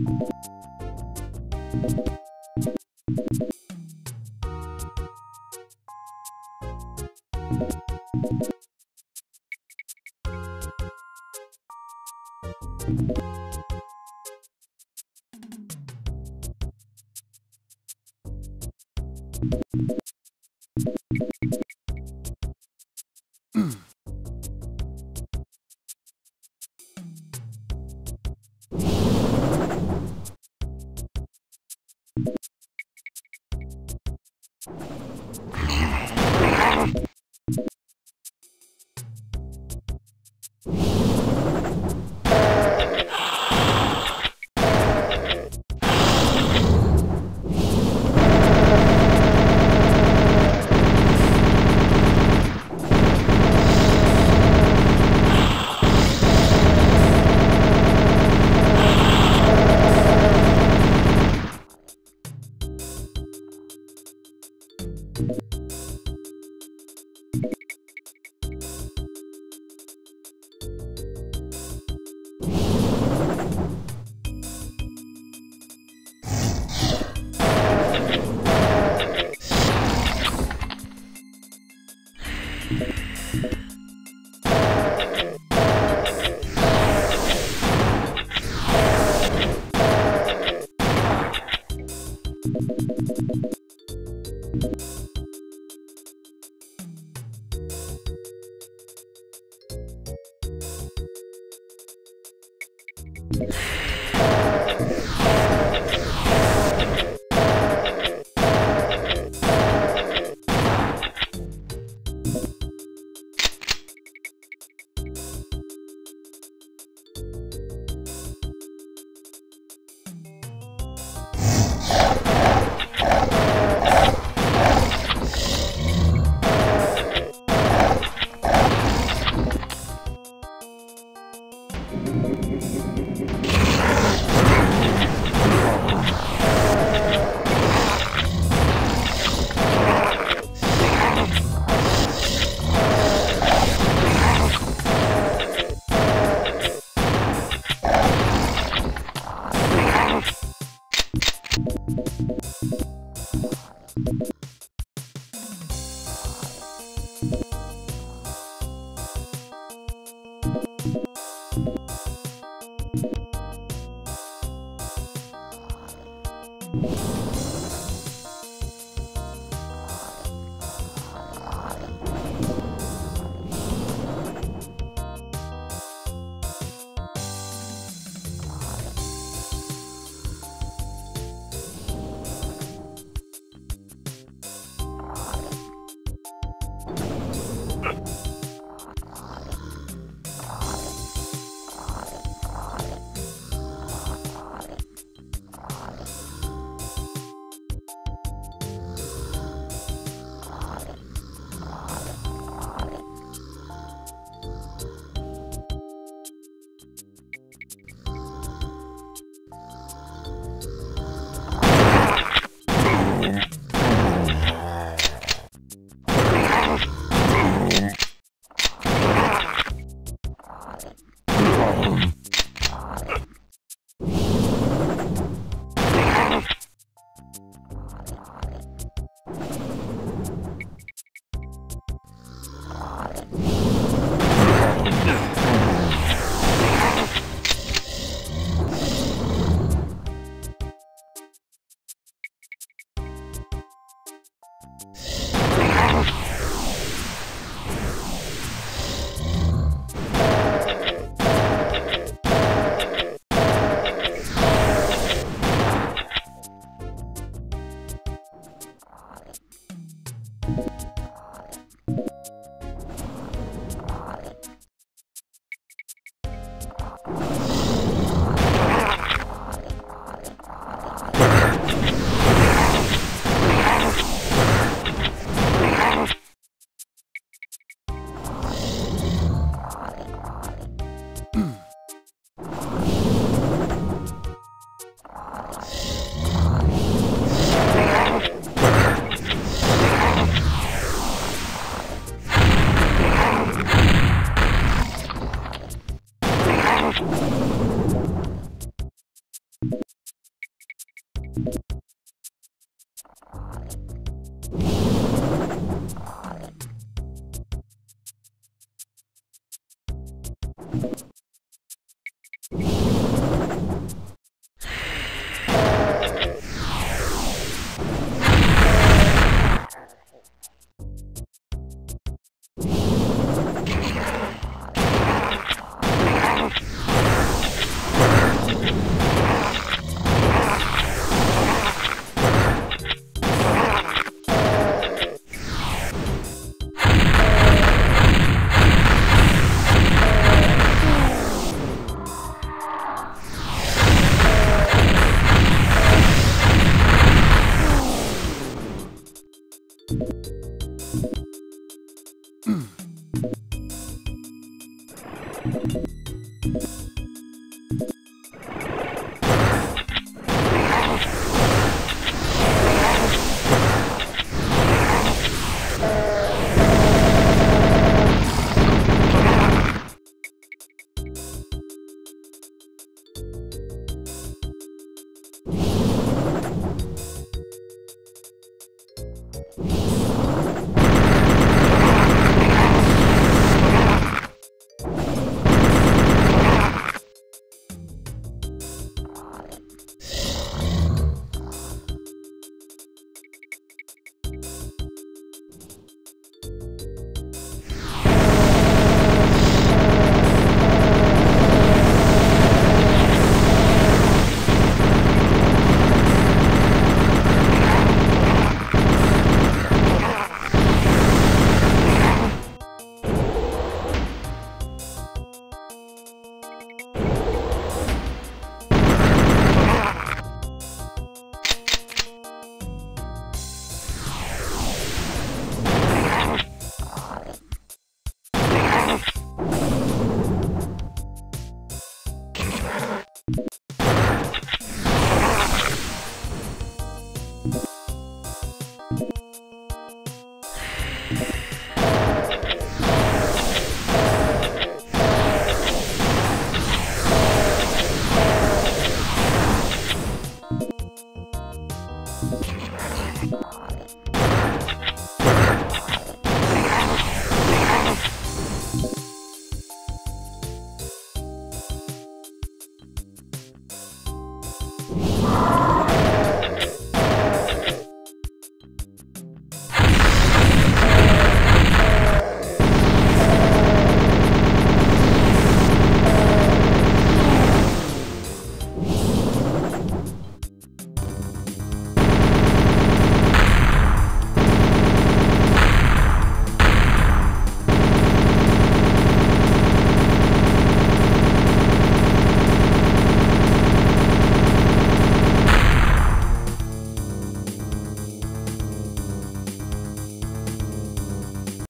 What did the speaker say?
you